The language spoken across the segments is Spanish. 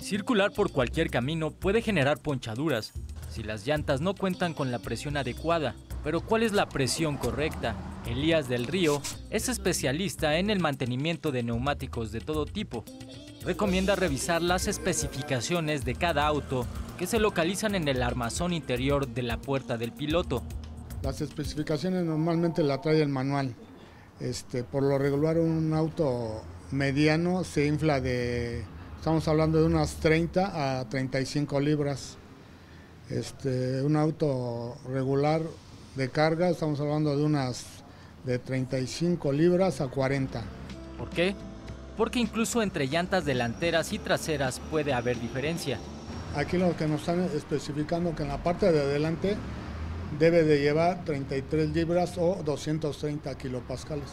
Circular por cualquier camino puede generar ponchaduras si las llantas no cuentan con la presión adecuada. Pero ¿cuál es la presión correcta? Elías del Río es especialista en el mantenimiento de neumáticos de todo tipo. Recomienda revisar las especificaciones de cada auto que se localizan en el armazón interior de la puerta del piloto. Las especificaciones normalmente la trae el manual. Este, por lo regular un auto mediano se infla de, estamos hablando de unas 30 a 35 libras. Este, un auto regular de carga, estamos hablando de unas de 35 libras a 40. ¿Por qué? Porque incluso entre llantas delanteras y traseras puede haber diferencia. Aquí lo que nos están especificando que en la parte de adelante debe de llevar 33 libras o 230 kilopascales.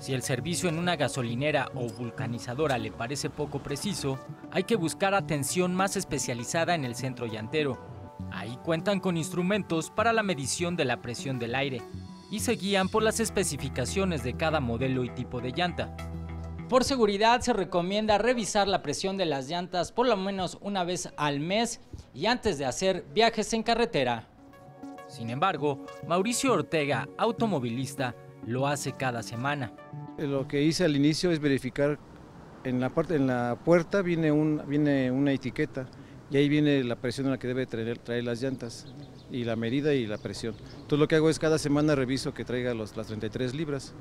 Si el servicio en una gasolinera o vulcanizadora le parece poco preciso, hay que buscar atención más especializada en el centro llantero. Ahí cuentan con instrumentos para la medición de la presión del aire y se guían por las especificaciones de cada modelo y tipo de llanta. Por seguridad se recomienda revisar la presión de las llantas por lo menos una vez al mes y antes de hacer viajes en carretera. Sin embargo, Mauricio Ortega, automovilista, lo hace cada semana. Lo que hice al inicio es verificar en la parte en la puerta viene viene una etiqueta y ahí viene la presión a la que debe traer, traer, las llantas y la medida y la presión. Entonces lo que hago es cada semana reviso que traiga los, las 33 libras.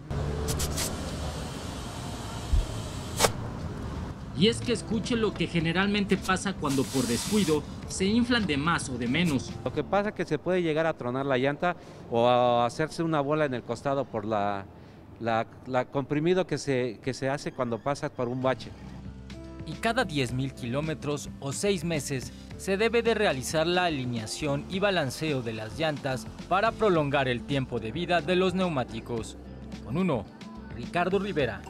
Y es que escuche lo que generalmente pasa cuando por descuido se inflan de más o de menos. Lo que pasa es que se puede llegar a tronar la llanta o a hacerse una bola en el costado por la, la, la comprimido que se, que se hace cuando pasa por un bache. Y cada 10.000 kilómetros o 6 meses se debe de realizar la alineación y balanceo de las llantas para prolongar el tiempo de vida de los neumáticos. Con uno, Ricardo Rivera.